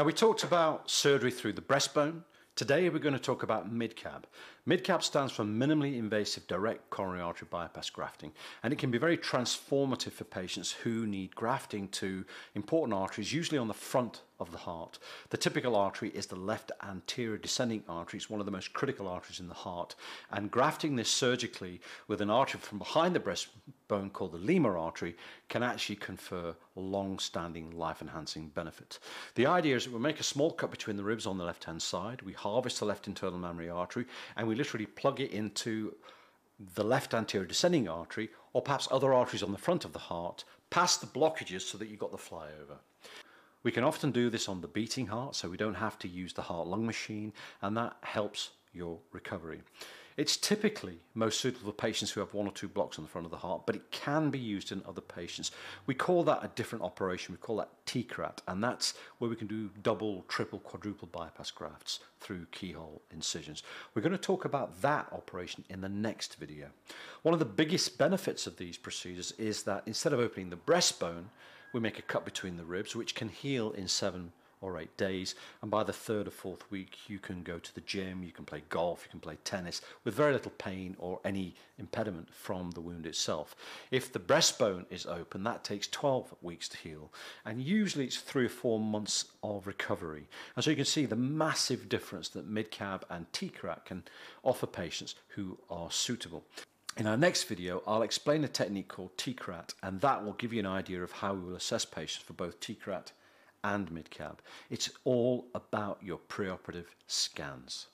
Now, we talked about surgery through the breastbone. Today, we're going to talk about MIDCAB. MIDCAB stands for minimally invasive direct coronary artery bypass grafting, and it can be very transformative for patients who need grafting to important arteries, usually on the front of the heart. The typical artery is the left anterior descending artery. It's one of the most critical arteries in the heart. And grafting this surgically with an artery from behind the breastbone called the LIMA artery can actually confer long-standing life-enhancing benefits. The idea is that we make a small cut between the ribs on the left-hand side. We harvest the left internal mammary artery and we literally plug it into the left anterior descending artery or perhaps other arteries on the front of the heart past the blockages so that you've got the flyover. We can often do this on the beating heart, so we don't have to use the heart-lung machine, and that helps your recovery. It's typically most suitable for patients who have one or two blocks on the front of the heart, but it can be used in other patients. We call that a different operation. We call that TCRAT, and that's where we can do double, triple, quadruple bypass grafts through keyhole incisions. We're going to talk about that operation in the next video. One of the biggest benefits of these procedures is that instead of opening the breastbone, we make a cut between the ribs, which can heal in seven or eight days. And by the third or fourth week, you can go to the gym, you can play golf, you can play tennis with very little pain or any impediment from the wound itself. If the breastbone is open, that takes 12 weeks to heal. And usually it's three or four months of recovery. And so you can see the massive difference that MidCab and TCRAT can offer patients who are suitable. In our next video, I'll explain a technique called TCRAT, and that will give you an idea of how we will assess patients for both TCRAT and MidCab. It's all about your preoperative scans.